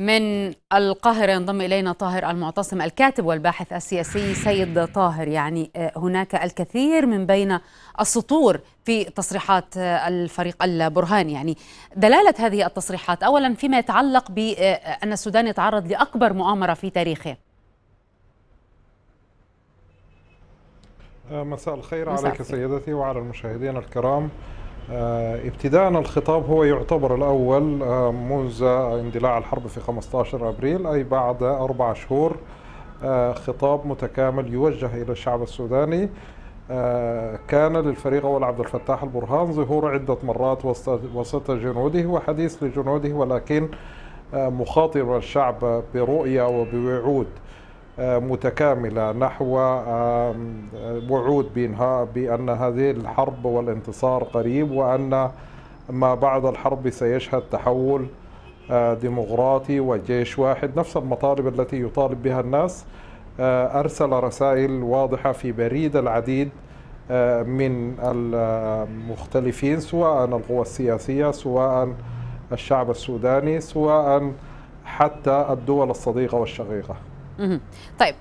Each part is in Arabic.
من القاهرة ينضم إلينا طاهر المعتصم الكاتب والباحث السياسي سيد طاهر. يعني هناك الكثير من بين السطور في تصريحات الفريق البرهاني يعني دلالة هذه التصريحات أولا فيما يتعلق بأن السودان يتعرض لأكبر مؤامرة في تاريخه. مساء الخير مساء عليك سيدتي وعلى المشاهدين الكرام. ابتداء الخطاب هو يعتبر الأول منذ اندلاع الحرب في 15 أبريل أي بعد أربع شهور خطاب متكامل يوجه إلى الشعب السوداني. كان للفريق أول عبد الفتاح البرهان ظهور عدة مرات وسط جنوده وحديث لجنوده ولكن مخاطر الشعب برؤية وبوعود. متكاملة نحو وعود بإنهاء بأن هذه الحرب والانتصار قريب وأن ما بعد الحرب سيشهد تحول ديمقراطي وجيش واحد. نفس المطالب التي يطالب بها الناس أرسل رسائل واضحة في بريد العديد من المختلفين سواء القوى السياسية سواء الشعب السوداني سواء حتى الدول الصديقة والشقيقة. طيب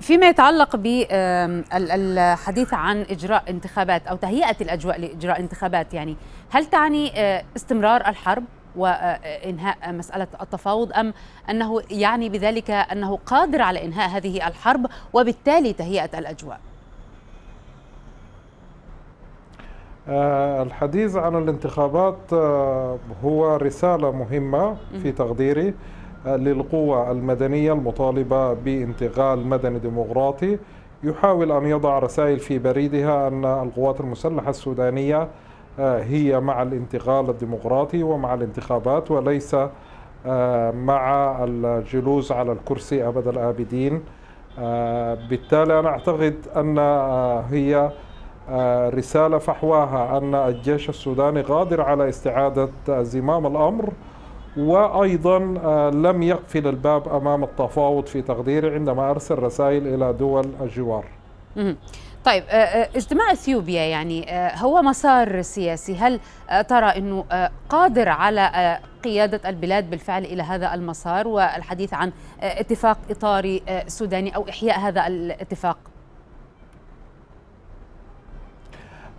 فيما يتعلق بالحديث عن إجراء انتخابات أو تهيئة الأجواء لإجراء انتخابات يعني هل تعني استمرار الحرب وانهاء مسألة التفاوض أم أنه يعني بذلك أنه قادر على إنهاء هذه الحرب وبالتالي تهيئة الأجواء؟ الحديث عن الانتخابات هو رسالة مهمة في تقديري. للقوى المدنية المطالبة بانتقال مدني ديمقراطي. يحاول أن يضع رسائل في بريدها أن القوات المسلحة السودانية هي مع الانتقال الديمقراطي ومع الانتخابات وليس مع الجلوس على الكرسي أبد الآبدين. بالتالي أنا أعتقد أن هي رسالة فحواها أن الجيش السوداني قادر على استعادة زمام الأمر. وأيضا لم يقفل الباب أمام التفاوض في تقديري عندما أرسل رسائل إلى دول الجوار. طيب اجتماع إثيوبيا يعني هو مسار سياسي، هل ترى إنه قادر على قيادة البلاد بالفعل إلى هذا المسار والحديث عن اتفاق إطاري سوداني أو إحياء هذا الاتفاق؟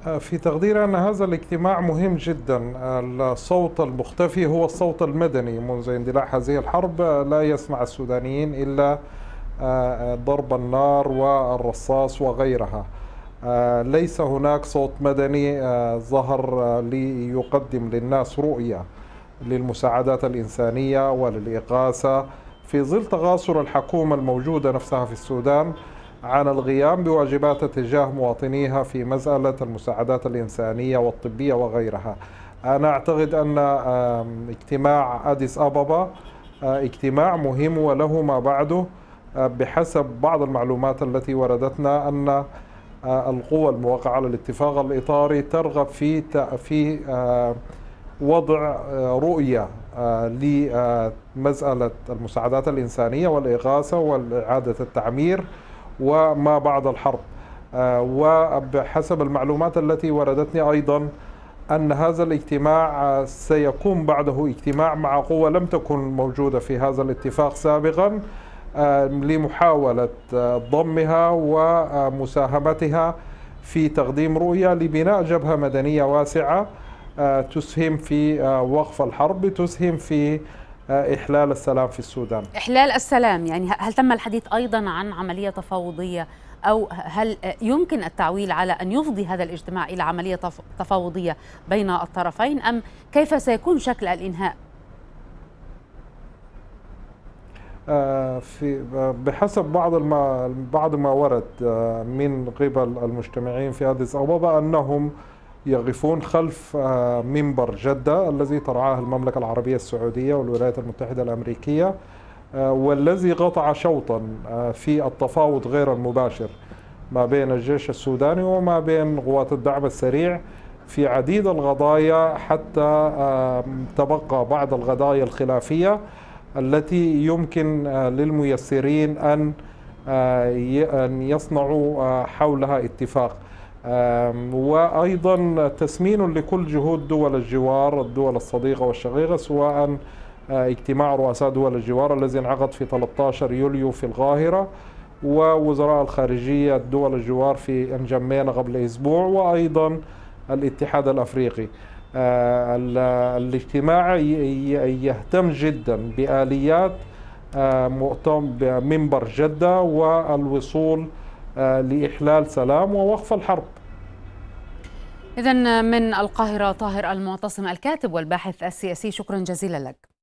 في تقديري أن هذا الاجتماع مهم جدا. الصوت المختفي هو الصوت المدني. منذ اندلاع هذه الحرب لا يسمع السودانيين إلا ضرب النار والرصاص وغيرها. ليس هناك صوت مدني ظهر ليقدم للناس رؤية للمساعدات الإنسانية وللإغاثة في ظل تغاصر الحكومة الموجودة نفسها في السودان عن القيام بواجباتها تجاه مواطنيها في مسألة المساعدات الإنسانية والطبية وغيرها. أنا أعتقد أن اجتماع أديس أبابا اجتماع مهم وله ما بعده بحسب بعض المعلومات التي وردتنا أن القوى الموقعة على الاتفاق الإطاري ترغب في في وضع رؤية لمسألة المساعدات الإنسانية والإغاثة والإعادة التعمير. وما بعد الحرب. وبحسب المعلومات التي وردتني أيضا أن هذا الاجتماع سيكون بعده اجتماع مع قوة لم تكن موجودة في هذا الاتفاق سابقا لمحاولة ضمها ومساهمتها في تقديم رؤية لبناء جبهة مدنية واسعة تسهم في وقف الحرب تسهم في إحلال السلام في السودان إحلال السلام يعني هل تم الحديث أيضا عن عملية تفاوضية أو هل يمكن التعويل على أن يفضي هذا الاجتماع إلى عملية تفاوضية بين الطرفين أم كيف سيكون شكل الإنهاء؟ في بحسب بعض الما بعض ما ورد من قبل المجتمعين في أديس أبابا أنهم يقفون خلف منبر جدة الذي ترعاه المملكة العربية السعودية والولايات المتحدة الأمريكية والذي قطع شوطا في التفاوض غير المباشر ما بين الجيش السوداني وما بين قوات الدعم السريع في عديد القضايا حتى تبقى بعض القضايا الخلافية التي يمكن للميسرين أن يصنعوا حولها اتفاق. وأيضا تسمين لكل جهود دول الجوار الدول الصديقة والشقيقة سواء اجتماع رؤساء دول الجوار الذي انعقد في 13 يوليو في القاهرة ووزراء الخارجية دول الجوار في انجمينا قبل أسبوع وأيضا الاتحاد الأفريقي. الاجتماع يهتم جدا بآليات مؤتمر منبر جدة والوصول لإحلال سلام ووقف الحرب. إذا من القاهرة طاهر المعتصم الكاتب والباحث السياسي شكرا جزيلا لك.